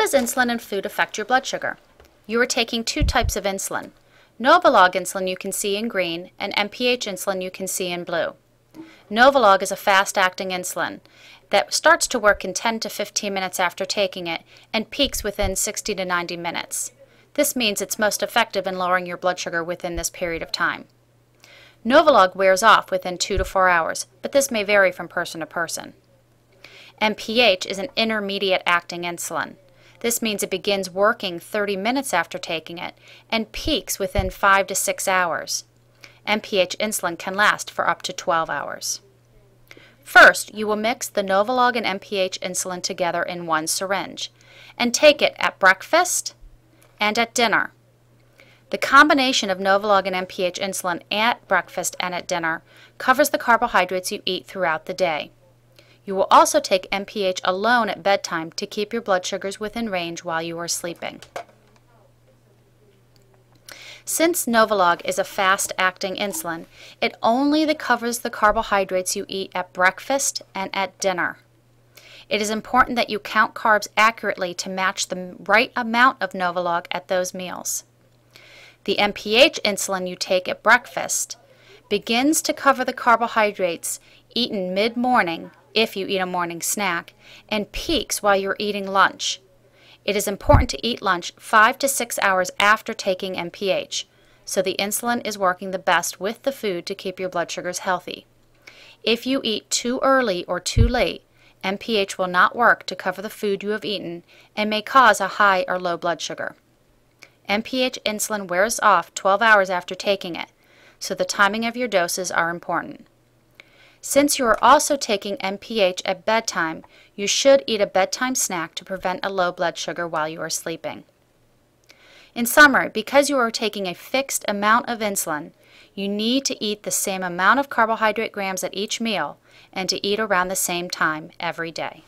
does insulin and food affect your blood sugar? You are taking two types of insulin. Novolog insulin you can see in green and NPH insulin you can see in blue. Novolog is a fast-acting insulin that starts to work in 10 to 15 minutes after taking it and peaks within 60 to 90 minutes. This means it's most effective in lowering your blood sugar within this period of time. Novolog wears off within 2 to 4 hours, but this may vary from person to person. NPH is an intermediate acting insulin. This means it begins working 30 minutes after taking it and peaks within 5 to 6 hours. NPH insulin can last for up to 12 hours. First, you will mix the Novolog and NPH insulin together in one syringe and take it at breakfast and at dinner. The combination of Novolog and NPH insulin at breakfast and at dinner covers the carbohydrates you eat throughout the day. You will also take NPH alone at bedtime to keep your blood sugars within range while you are sleeping. Since Novolog is a fast-acting insulin, it only covers the carbohydrates you eat at breakfast and at dinner. It is important that you count carbs accurately to match the right amount of Novolog at those meals. The NPH insulin you take at breakfast begins to cover the carbohydrates eaten mid-morning if you eat a morning snack, and peaks while you're eating lunch. It is important to eat lunch 5 to 6 hours after taking NPH, so the insulin is working the best with the food to keep your blood sugars healthy. If you eat too early or too late, NPH will not work to cover the food you have eaten and may cause a high or low blood sugar. NPH insulin wears off 12 hours after taking it, so the timing of your doses are important. Since you are also taking NPH at bedtime, you should eat a bedtime snack to prevent a low blood sugar while you are sleeping. In summary, because you are taking a fixed amount of insulin, you need to eat the same amount of carbohydrate grams at each meal and to eat around the same time every day.